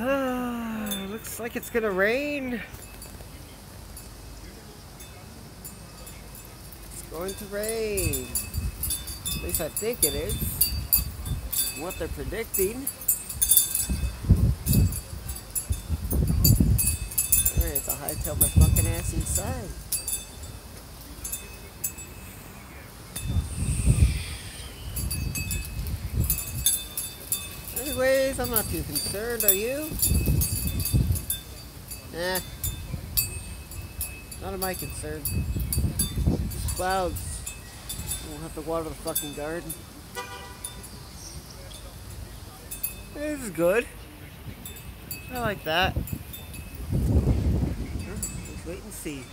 Ah, looks like it's gonna rain. It's going to rain. At least I think it is. What they're predicting. Alright, so I hightail my fucking ass inside. Anyways, I'm not too concerned, are you? Eh. None of my concern. Just clouds. Won't have to water the fucking garden. This is good. I like that. Let's wait and see.